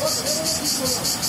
Todos eles